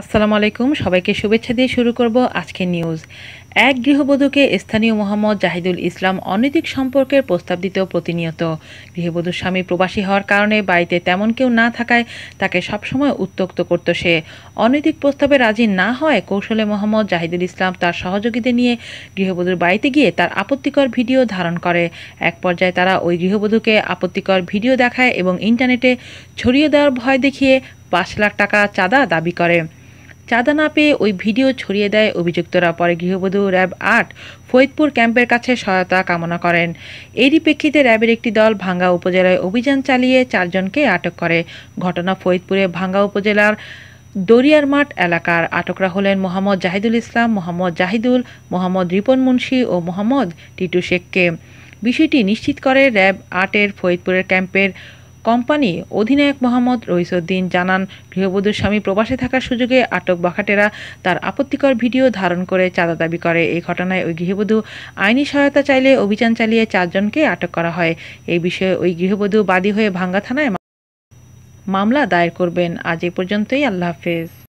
আসসালামু আলাইকুম, সবাইকে শুভেচ্ছা দিয়ে শুরু করব আজকের নিউজ। এক গৃহবধূকে স্থানীয় মোহাম্মদ জাহিদুল ইসলাম অনৈতিক সম্পর্কের প্রস্তাব দিতেও প্রতিনিয়ত। গৃহবধূর স্বামী প্রবাসী হওয়ার কারণে বাড়িতে তেমন কেউ না থাকায় তাকে সবসময় উত্তক্ত করত সে। অনৈতিক প্রস্তাবে রাজি না হয় কৌশলে মোহাম্মদ জাহিদুল ইসলাম তার সহযোগীদের নিয়ে গৃহবধূর বাড়িতে গিয়ে তার আপত্তিকর ভিডিও ধারণ করে। এক পর্যায়ে তারা ওই গৃহবধূকে আপত্তিকর ভিডিও দেখায় এবং ইন্টারনেটে ছড়িয়ে দেওয়ার ভয় দেখিয়ে পাঁচ লাখ টাকা চাঁদা দাবি করে। চাঁদা না পেয়ে ওই ভিডিও ছড়িয়ে দেয় অভিযুক্তরা। পরে গৃহবধূ র্যাব আট ফরিদপুর ক্যাম্পের কাছে সহায়তা কামনা করেন। এরই প্রেক্ষিতে র্যাবের একটি দল ভাঙ্গা উপজেলায় অভিযান চালিয়ে চারজনকে আটক করে। ঘটনা ফরিদপুরে ভাঙ্গা উপজেলার দরিয়ার মাঠ এলাকার। আটকরা হলেন মোহাম্মদ জাহিদুল ইসলাম, মোহাম্মদ জাহিদুল, মোহাম্মদ রিপন মুন্সি ও মোহাম্মদ টিটু শেখকে। বিষয়টি নিশ্চিত করে র্যাব আটের ফরিদপুরের ক্যাম্পের কোম্পানি অধিনায়ক মোহাম্মদ রইসুদ্দিন জানান, গৃহবধূর স্বামী প্রবাসে থাকার সুযোগে আটক বাখাটেরা তার আপত্তিকর ভিডিও ধারণ করে চাঁদা দাবি করে। এই ঘটনায় ওই গৃহবধূ আইনি সহায়তা চাইলে অভিযান চালিয়ে চারজনকে আটক করা হয়। এই বিষয়ে ওই গৃহবধূ বাদী হয়ে ভাঙ্গা থানায় মামলা দায়ের করবেন। আজ এ পর্যন্তই, আল্লাহ হাফেজ।